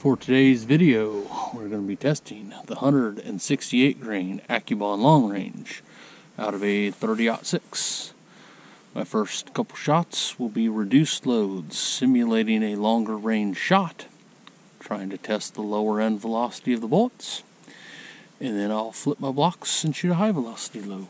For today's video, we're going to be testing the 168 grain AccuBond long range out of a 30-06. My first couple shots will be reduced loads, simulating a longer range shot, trying to test the lower end velocity of the bullets, and then I'll flip my blocks and shoot a high velocity load.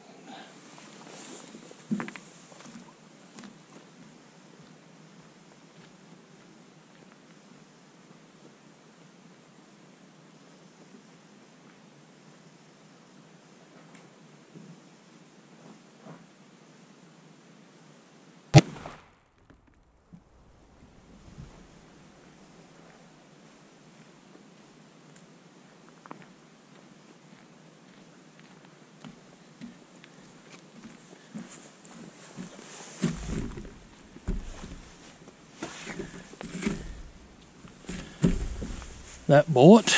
That bullet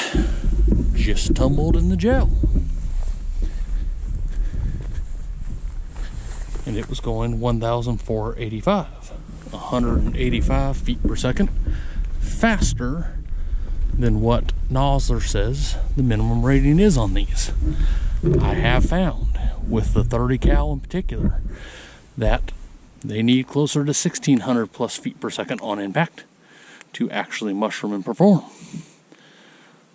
just tumbled in the gel. And it was going 1,485, 185 feet per second, faster than what Nosler says the minimum rating is on these. I have found with the 30 cal in particular that they need closer to 1600 plus feet per second on impact to actually mushroom and perform.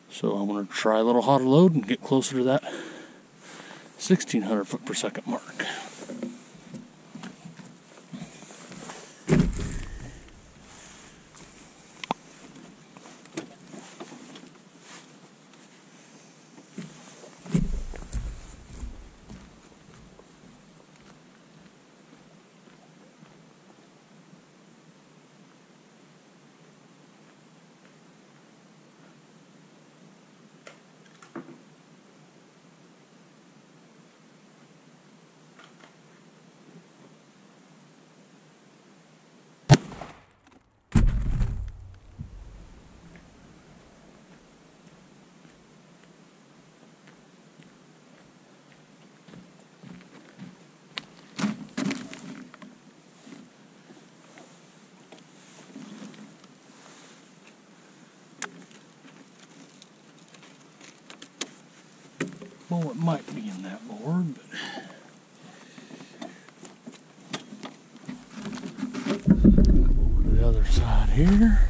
So I'm going to try a little hotter load and get closer to that 1600 foot per second mark. Well, it might be in that board, but. Over to the other side here.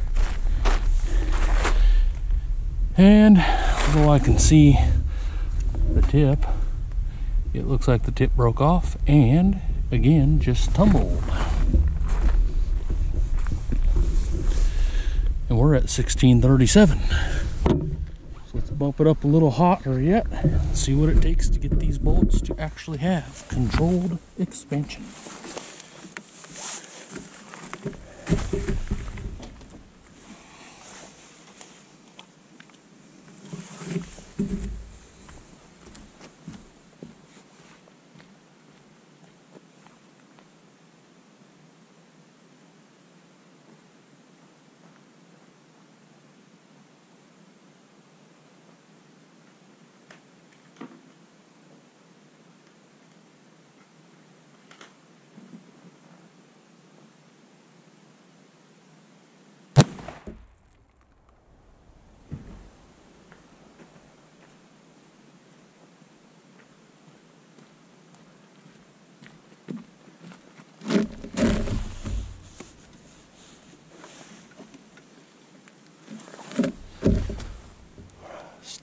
And although I can see the tip, it looks like the tip broke off and again just tumbled. And we're at 1637 bump it up a little hotter yet. See what it takes to get these bolts to actually have controlled expansion.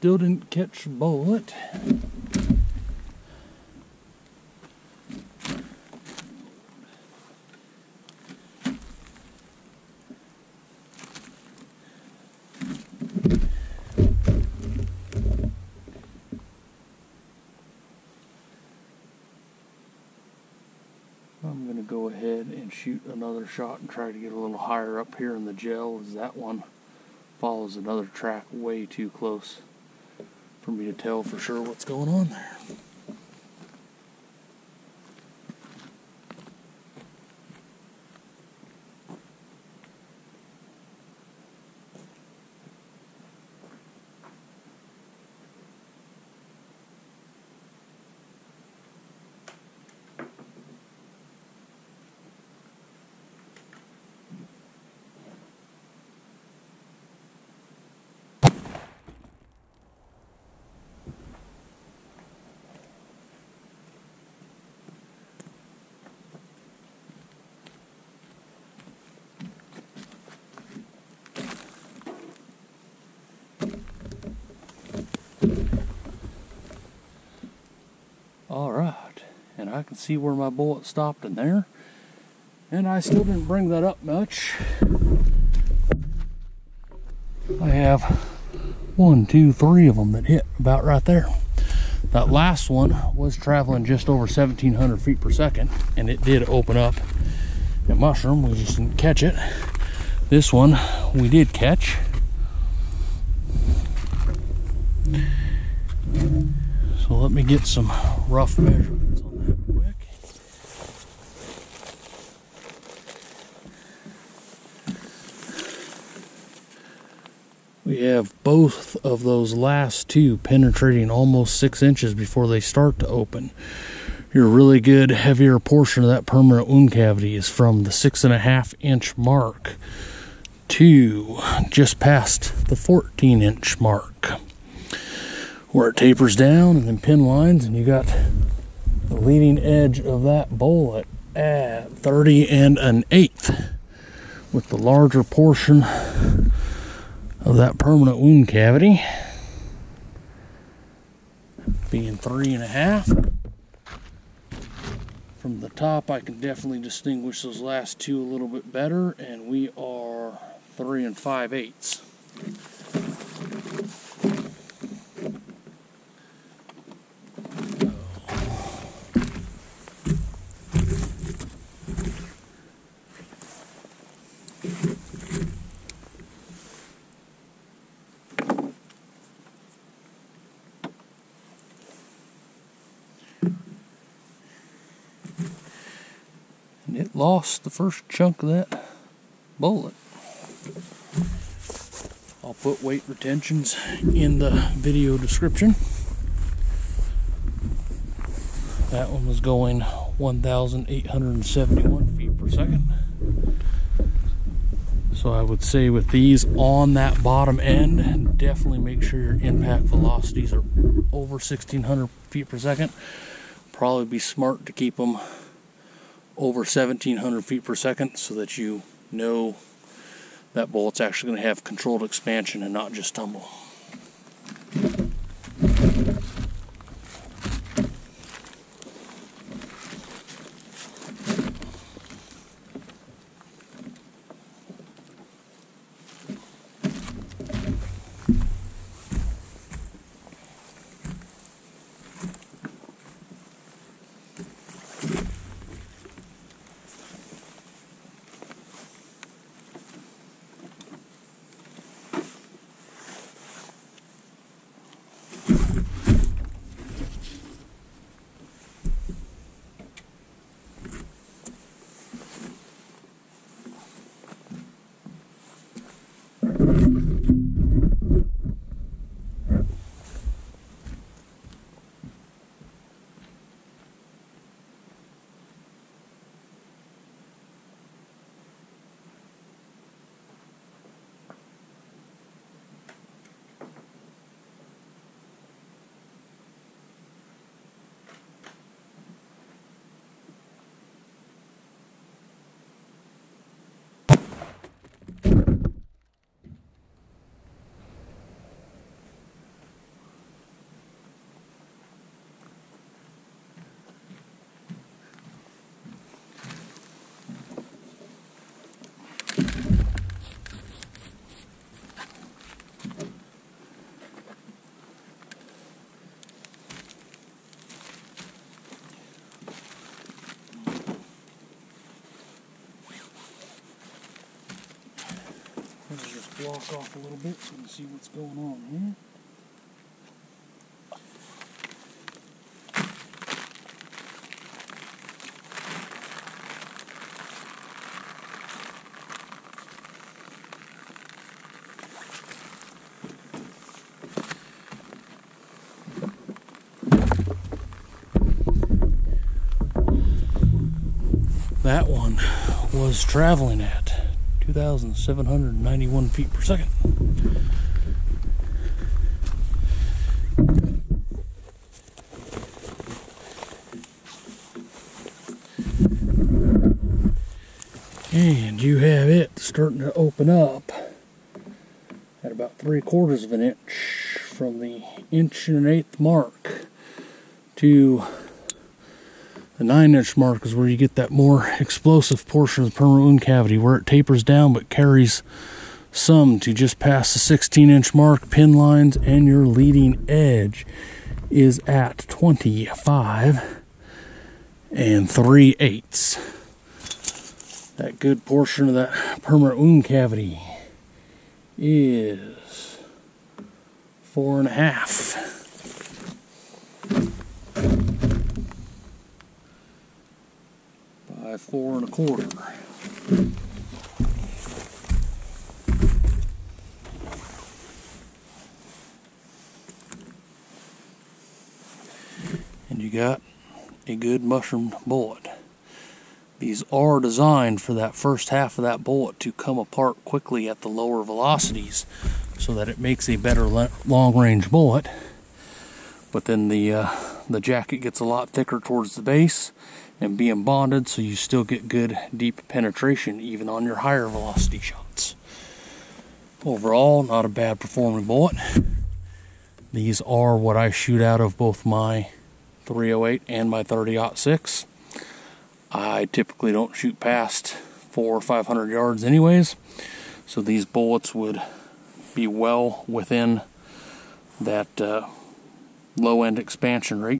Still didn't catch a bullet. I'm going to go ahead and shoot another shot and try to get a little higher up here in the gel as that one follows another track way too close for me to tell for sure what's going on there. I can see where my bullet stopped in there. And I still didn't bring that up much. I have one, two, three of them that hit about right there. That last one was traveling just over 1700 feet per second, and it did open up a mushroom. We just didn't catch it. This one we did catch. So let me get some rough measurements on that quick. We have both of those last two penetrating almost six inches before they start to open. Your really good heavier portion of that permanent wound cavity is from the six and a half inch mark to just past the 14 inch mark where it tapers down and then pin lines and you got the leading edge of that bullet at 30 and an eighth with the larger portion of that permanent wound cavity. Being three and a half. From the top I can definitely distinguish those last two a little bit better and we are three and five eighths it lost the first chunk of that bullet. I'll put weight retentions in the video description. That one was going 1,871 feet per second. So I would say with these on that bottom end, definitely make sure your impact velocities are over 1,600 feet per second. Probably be smart to keep them over 1700 feet per second so that you know that bullet's actually going to have controlled expansion and not just tumble. Block off a little bit so we can see what's going on here. That one was traveling at 2,791 feet per second. And you have it starting to open up at about three quarters of an inch from the inch and an eighth mark to The nine inch mark is where you get that more explosive portion of the permanent wound cavity where it tapers down but carries some to just past the 16 inch mark, pin lines, and your leading edge is at 25 and 3 eighths. That good portion of that permanent wound cavity is four and a half. Four and a quarter. And you got a good mushroom bullet. These are designed for that first half of that bullet to come apart quickly at the lower velocities so that it makes a better long range bullet. But then the uh, the jacket gets a lot thicker towards the base and being bonded so you still get good deep penetration even on your higher velocity shots. Overall, not a bad performing bullet. These are what I shoot out of both my 308 and my 30-06. I typically don't shoot past four or 500 yards anyways, so these bullets would be well within that uh, low end expansion rate